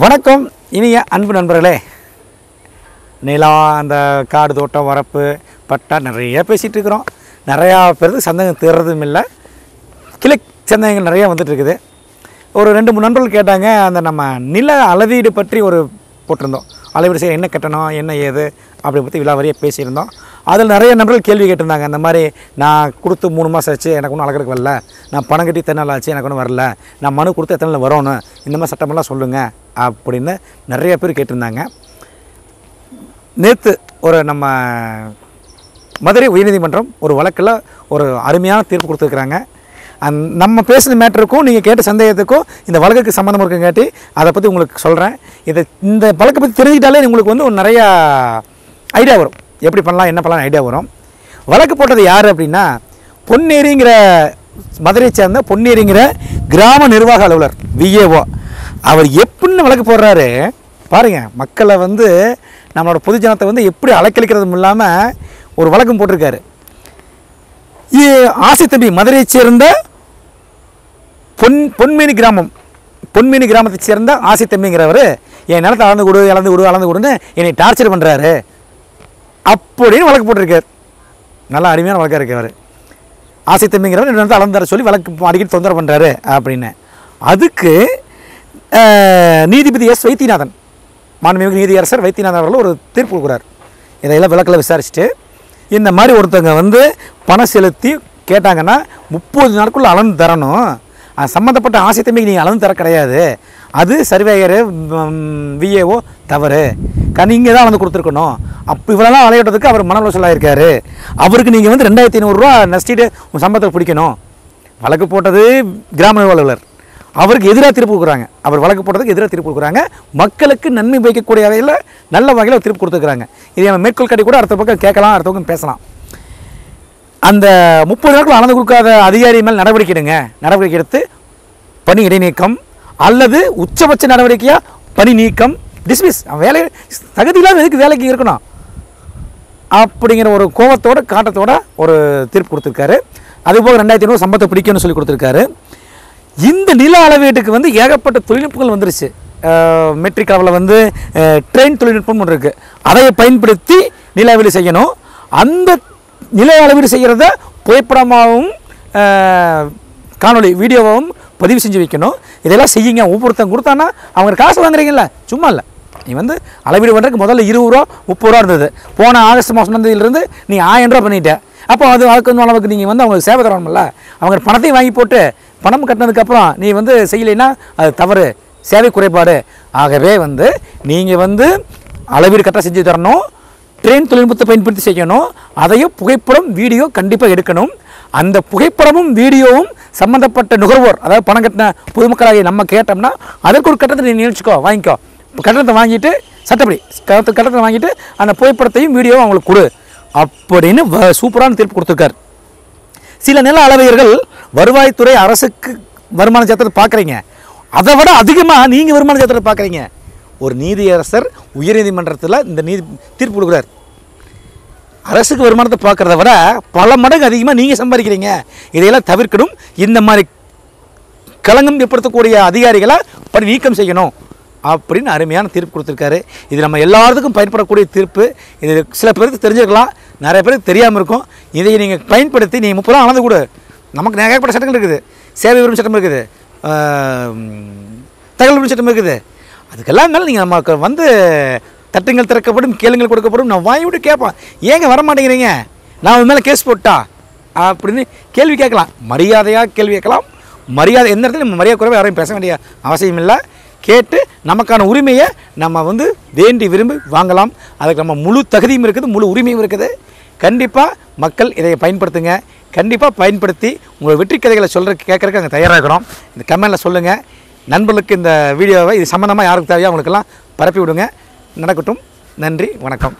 வணக்கம் இனிய அன்பு நண்பர்களே. நிலா அந்த காடு தோட்டம் வரப்பு பட்டா நிறைய பேசிகிட்டு இருக்கிறோம். நிறையா பேருக்கு சந்தேகம் தீர்றதும் இல்லை. கிளை சந்தேகங்கள் நிறையா வந்துட்டு இருக்குது. ஒரு ரெண்டு மூணு நண்பர்கள் கேட்டாங்க அந்த நம்ம நில அளவீடு பற்றி ஒரு போட்டிருந்தோம். அளவீடு செய்ய என்ன கட்டணம் என்ன ஏது அப்படி பற்றி விழாவரியாக பேசியிருந்தோம். அதில் நிறைய நண்பர்கள் கேள்வி கேட்டிருந்தாங்க. அந்த மாதிரி நான் கொடுத்து மூணு மாதம் ஆச்சு எனக்கு ஒன்றும் அளக்கிறதுக்கு வரல. நான் பணம் கட்டி எத்தனை நாள் ஆச்சு எனக்கு ஒன்றும் வரல. நான் மனு கொடுத்து எத்தனை நாள் வரணும் இந்த மாதிரி சட்டமெல்லாம் சொல்லுங்கள் அப்படின்னு நிறைய பேர் கேட்டிருந்தாங்க. நேற்று ஒரு நம்ம மதுரை உயர்நீதிமன்றம் ஒரு வழக்கில் ஒரு அருமையான தீர்ப்பு கொடுத்துருக்குறாங்க. நம்ம பேசுன மேட்டருக்கும் நீங்கள் கேட்ட சந்தேகத்துக்கும் இந்த வழக்குக்கு சம்மந்தம் இருக்குங்காட்டி அதை பற்றி உங்களுக்கு சொல்கிறேன் இதை இந்த வழக்கை பற்றி தெரிஞ்சுக்கிட்டாலே உங்களுக்கு வந்து நிறையா ஐடியா வரும். எப்படி பண்ணலாம் என்ன பண்ணலாம் ஐடியா வரும். வழக்கு போட்டது யார் அப்படின்னா பொன்னேரிங்கிற மதுரையை சேர்ந்த பொன்னேரிங்கிற கிராம நிர்வாக அலுவலர் விஏஓ அவர் எப்படின்னு வழக்கு போடுறாரு பாருங்க மக்களை வந்து நம்மளோட பொதுஜனத்தை வந்து எப்படி அலைக்கழிக்கிறதும் இல்லாமல் ஒரு வழக்கம் போட்டிருக்காரு. இ- ஆசை தம்பி மதுரையை சேர்ந்த பொன் பொன்மேனி கிராமம். பொன்மேனி கிராமத்தை சேர்ந்த ஆசை தம்பிங்கிறவர் என் நிலத்தை அளந்து கொடு அளந்து கொடு அளந்து கொடுன்னு என்னை டார்ச்சர் பண்ணுறாரு அப்படின்னு வழக்கு போட்டிருக்கார். நல்லா அருமையான வழக்காக இருக்கு ஆசை தம்பிங்கிறவர் ரெண்டு நிலத்தை அளந்து தர சொல்லி வழக்கு அடிக்கடி தொந்தரவு பண்ணுறாரு அப்படின்னு. அதுக்கு நீதிபதி எஸ் வைத்தியநாதன் மாண்புமிகு நீதியரசர் வைத்தியநாதன் அவர்கள் ஒரு தீர்ப்பு கொடுக்குறார். இதையெல்லாம் விளக்கில் விசாரிச்சுட்டு இந்த மாதிரி ஒருத்தவங்க வந்து பணம் செலுத்தி கேட்டாங்கன்னா முப்பது நாட்குள்ள அளந்து தரணும். அது சம்மந்தப்பட்ட ஆசை நீங்கள் அளந்து தர கிடையாது. அது சர்வேயரு விஏஓ தவறு. நீங்கள் தான் வந்து கொடுத்துருக்கணும். அப்போ இவ்வளோலாம் அலையிட்டதுக்கு அவர் மன உளைச்சலாயிருக்காரு அவருக்கு நீங்கள் வந்து ரெண்டாயிரத்தி ஐநூறுரூவா நஷ்டிட்டு உங்கள் சம்பளத்தை பிடிக்கணும். வழக்கு போட்டது கிராம நிர்வாக அவருக்கு எதிராக திருப்பு கொடுக்குறாங்க. அவர் வழக்கு போட்டதுக்கு எதிராக திருப்பு கொடுக்குறாங்க. மக்களுக்கு நன்மை வைக்கக்கூடிய வகையில் நல்ல வகையில் திருப்பு கொடுத்துருக்குறாங்க. இதை நம்ம மேற்கோள் காட்டி கூட அடுத்த பக்கம் கேட்கலாம் அடுத்த பக்கம் பேசலாம். அந்த முப்பது நாட்கள் அளந்து கொடுக்காத அதிகாரி மேல் நடவடிக்கை எடுங்க. நடவடிக்கை எடுத்து பணி இடைநீக்கம் அல்லது உச்சபட்ச நடவடிக்கையாக பணி நீக்கம் டிஸ்மிஸ் வேலை தகுதி இல்லாத எதுக்கு வேலைக்கு இருக்கணும்? அப்படிங்கிற ஒரு கோபத்தோட காட்டத்தோட ஒரு தீர்ப்பு கொடுத்துருக்காரு. அதுபோக ரெண்டாயிரத்தி ஐநூறு சம்பத்தை பிடிக்கணும்னு சொல்லி கொடுத்துருக்காரு. இந்த நில அளவீட்டுக்கு வந்து ஏகப்பட்ட தொழில்நுட்பங்கள் வந்துருச்சு. மெட்ரிக் அளவில் வந்து ட்ரெயின் தொழில்நுட்பம் ஒன்று இருக்குது அதை பயன்படுத்தி நிலாவெளி செய்யணும். அந்த நிலை அளவீடு செய்கிறத புகைப்படமாகவும் காணொலி காணொளி வீடியோவாகவும் பதிவு செஞ்சு வைக்கணும். இதெல்லாம் செய்யுங்க. ஒவ்வொருத்தன் கொடுத்தான்னா அவங்க காசு வாங்குறீங்கல்ல? சும்மா இல்லை. நீ வந்து அளவீடு பண்ணுறதுக்கு முதல்ல இருபது ரூபா முப்பது ரூபா இருந்தது. போன ஆகஸ்ட் மாதம் வந்ததுலேருந்து நீ ஆயிரம் ரூபா பண்ணிட்ட. அப்போ அது அதுக்கு வந்து அளவுக்கு நீங்கள் வந்து அவங்களுக்கு சேவை தரணும்ல? அவங்க பணத்தையும் வாங்கி போட்டு பணம் கட்டினதுக்கப்புறம் நீ வந்து செய்யலைன்னா அது தவறு. சேவை குறைபாடு. ஆகவே வந்து நீங்கள் வந்து அளவீடு கரெக்டாக செஞ்சு தரணும். ட்ரெயின் தொழில்நுட்பத்தை பயன்படுத்தி செய்யணும். அதையும் புகைப்படம் வீடியோ கண்டிப்பாக எடுக்கணும். அந்த புகைப்படமும் வீடியோவும் சம்மந்தப்பட்ட நுகர்வோர் அதாவது பணம் கட்டின பொதுமக்களாகிய நம்ம கேட்டோம்னா அதற்கு ஒரு கட்டணத்தை நீ நினைச்சுக்கோ வாங்கிக்கோ. கட்டணத்தை வாங்கிட்டு சட்டப்படி கட்டணத்தை கட்டணத்தை வாங்கிட்டு அந்த புகைப்படத்தையும் வீடியோவும் அவங்களுக்கு கொடு. அப்படின்னு வ- சூப்பரான தீர்ப்பு கொடுத்துருக்காரு. சில நில அளவையர்கள் வருவாய்த்துறை அரசுக்கு வருமான சேர்த்தத்தை பார்க்குறீங்க. அதை விட அதிகமாக நீங்கள் வருமான சேர்த்தத்தை பார்க்குறீங்க. ஒரு நீதியரசர் உயர்நீதிமன்றத்தில் இந்த நீதி தீர்ப்பு கொடுக்குறார். அரசுக்கு வருமானத்தை பார்க்குறத விட பல மடங்கு அதிகமாக நீங்கள் சம்பாதிக்கிறீங்க. இதையெல்லாம் தவிர்க்கணும். இந்த மாதிரி கலங்கம் ஏற்படுத்தக்கூடிய அதிகாரிகளை பணி நீக்கம் செய்யணும் அப்படின்னு அருமையான தீர்ப்பு கொடுத்துருக்காரு. இது நம்ம எல்லாத்துக்கும் பயன்படக்கூடிய தீர்ப்பு. இது சில பேருக்கு தெரிஞ்சுக்கலாம் நிறைய பேருக்கு தெரியாமல் இருக்கும். இதை நீங்கள் பயன்படுத்தி நீங்கள் முப்பது ரூபா அளந்து நமக்கு நிறையப்பட்ட சட்டங்கள் இருக்குது. சேவை உரிமை சட்டம் இருக்குது. தகவல் உரிமை சட்டம் இருக்குது. அதுக்கெல்லாம் மேலே நீங்கள் நமக்கு வந்து தட்டுங்கள் திறக்கப்படும் கேளுங்கள் கொடுக்கப்படும். நான் வாங்கி விட்டு கேட்பேன். ஏங்க வர மாட்டேங்கிறீங்க நான் உன் மேலே கேஸ் போட்டா? அப்படின்னு கேள்வி கேட்கலாம். மரியாதையாக கேள்வி கேட்கலாம். மரியாதை எந்த இடத்துல நம்ம மரியாதை குறைவாக யாரையும் பேச வேண்டிய அவசியம் இல்லை. கேட்டு நமக்கான உரிமையை நம்ம வந்து வேண்டி விரும்பி வாங்கலாம். அதுக்கு நம்ம முழு தகுதியும் இருக்குது முழு உரிமையும் இருக்குது. கண்டிப்பாக மக்கள் இதை பயன்படுத்துங்க. கண்டிப்பாக பயன்படுத்தி உங்கள் வெற்றி கதைகளை சொல்கிற கேட்குறதுக்கு நாங்கள் தயாராக இருக்கிறோம். இந்த கமெண்டில் சொல்லுங்கள் நண்பர்களுக்கு இந்த வீடியோவை இது சம்மந்தமாக யாருக்கு தேவையோ அவங்களுக்கெல்லாம் பரப்பி விடுங்க நடக்கட்டும். நன்றி. வணக்கம்.